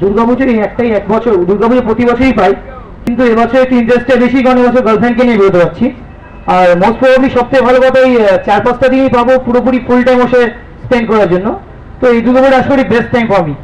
দুর্গাপুজো এই একটাই এক বছর, দুর্গাপুজো প্রতি বছরই পাই, কিন্তু এবছর একটু ইন্টারেস্টটা বেশি, কারণ এবছর গার্লফ্রেন্ডকে নিয়ে বেরোতে পারছি। আর মোস্ট প্রবলি সবথেকে ভালো কথা এই চার পাঁচটা দিনই পাবো পুরোপুরি ফুল টাইম বসে স্পেন্ড করার জন্য। তো এই দুর্গাপুজো আশা করি বেস্ট টাইম পাবি।